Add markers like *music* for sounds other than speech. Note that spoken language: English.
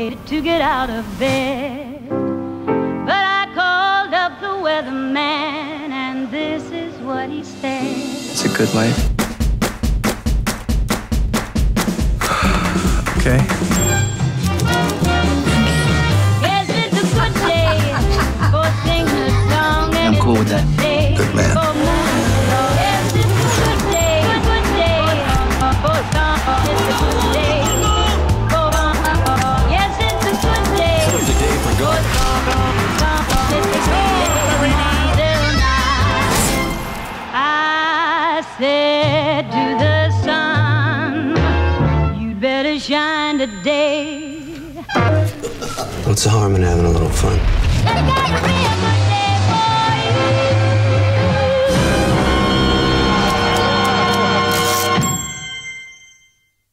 hated to get out of bed. But I called up the weatherman, and this is what he said. It's a good life. *sighs* okay. Yes, it's a good day for singing a song. and I'm cool with that. Said to the sun, you'd better shine today. What's the harm in having a little fun?